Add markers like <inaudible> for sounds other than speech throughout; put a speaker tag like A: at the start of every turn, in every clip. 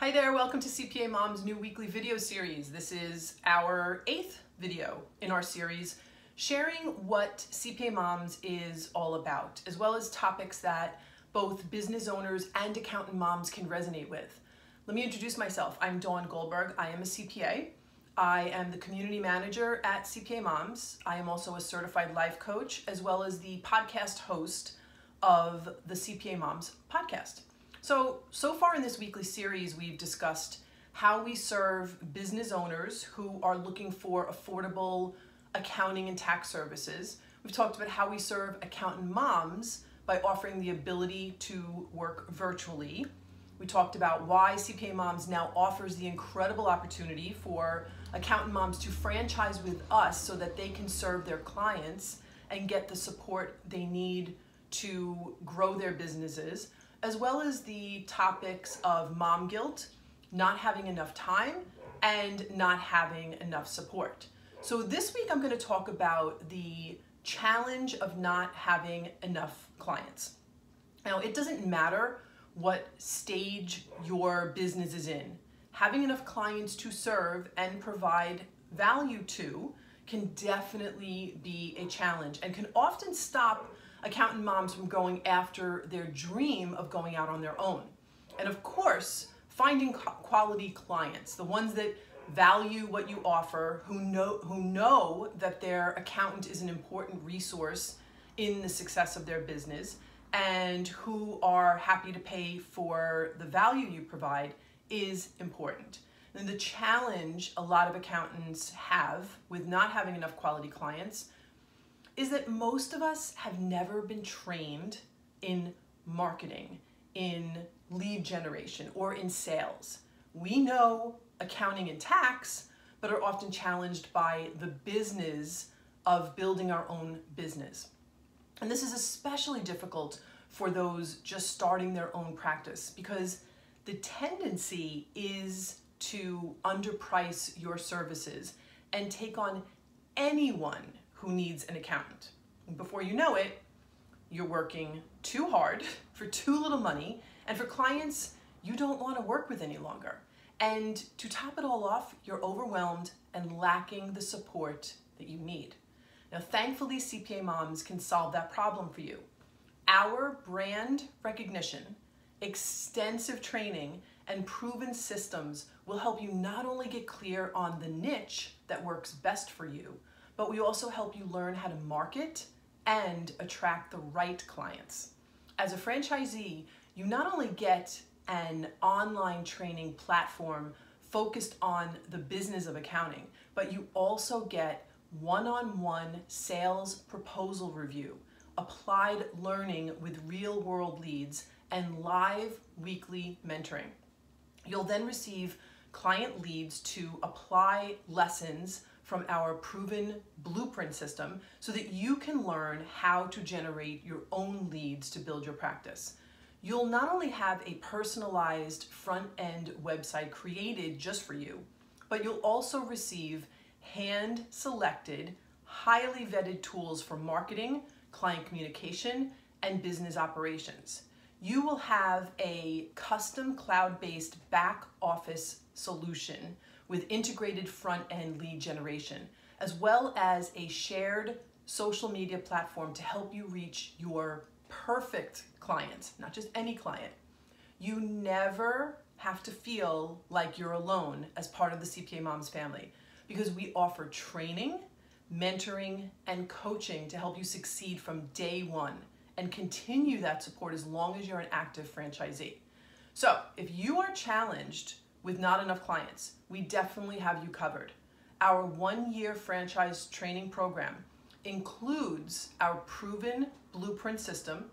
A: Hi there, welcome to CPA Mom's new weekly video series. This is our eighth video in our series sharing what CPA Moms is all about, as well as topics that both business owners and accountant moms can resonate with. Let me introduce myself. I'm Dawn Goldberg. I am a CPA. I am the community manager at CPA Moms. I am also a certified life coach, as well as the podcast host of the CPA Moms podcast. So, so far in this weekly series, we've discussed how we serve business owners who are looking for affordable accounting and tax services. We've talked about how we serve accountant moms by offering the ability to work virtually. We talked about why CPA Moms now offers the incredible opportunity for accountant moms to franchise with us so that they can serve their clients and get the support they need to grow their businesses, as well as the topics of mom guilt, not having enough time, and not having enough support. So this week I'm going to talk about the challenge of not having enough clients. Now, it doesn't matter what stage your business is in. Having enough clients to serve and provide value to can definitely be a challenge and can often stop accountant moms from going after their dream of going out on their own. And of course, finding quality clients, the ones that value what you offer, who know who know that their accountant is an important resource in the success of their business and who are happy to pay for the value you provide is important. And the challenge a lot of accountants have with not having enough quality clients is that most of us have never been trained in marketing, in lead generation, or in sales. We know accounting and tax, but are often challenged by the business of building our own business. And this is especially difficult for those just starting their own practice because the tendency is to underprice your services and take on anyone who needs an accountant. And before you know it, you're working too hard <laughs> for too little money and for clients you don't want to work with any longer. And to top it all off, you're overwhelmed and lacking the support that you need. Now, thankfully, CPA Moms can solve that problem for you. Our brand recognition, extensive training, and proven systems will help you not only get clear on the niche that works best for you, but we also help you learn how to market and attract the right clients. As a franchisee, you not only get an online training platform focused on the business of accounting, but you also get one-on-one sales proposal review, applied learning with real world leads, and live weekly mentoring. You'll then receive client leads to apply lessons from our proven blueprint system so that you can learn how to generate your own leads to build your practice you'll not only have a personalized front-end website created just for you, but you'll also receive hand-selected, highly vetted tools for marketing, client communication, and business operations. You will have a custom cloud-based back office solution with integrated front-end lead generation, as well as a shared social media platform to help you reach your perfect client, not just any client. You never have to feel like you're alone as part of the CPA Moms family because we offer training, mentoring, and coaching to help you succeed from day one and continue that support as long as you're an active franchisee. So if you are challenged with not enough clients, we definitely have you covered. Our one-year franchise training program includes our proven blueprint system,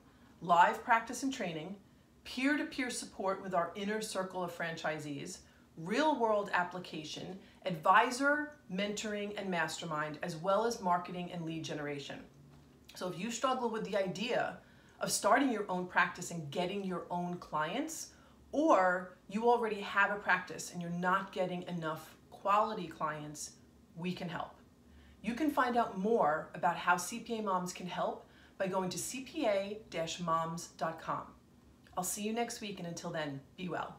A: live practice and training, peer-to-peer -peer support with our inner circle of franchisees, real-world application, advisor, mentoring, and mastermind, as well as marketing and lead generation. So if you struggle with the idea of starting your own practice and getting your own clients, or you already have a practice and you're not getting enough quality clients, we can help. You can find out more about how CPA Moms can help by going to cpa-moms.com. I'll see you next week and until then, be well.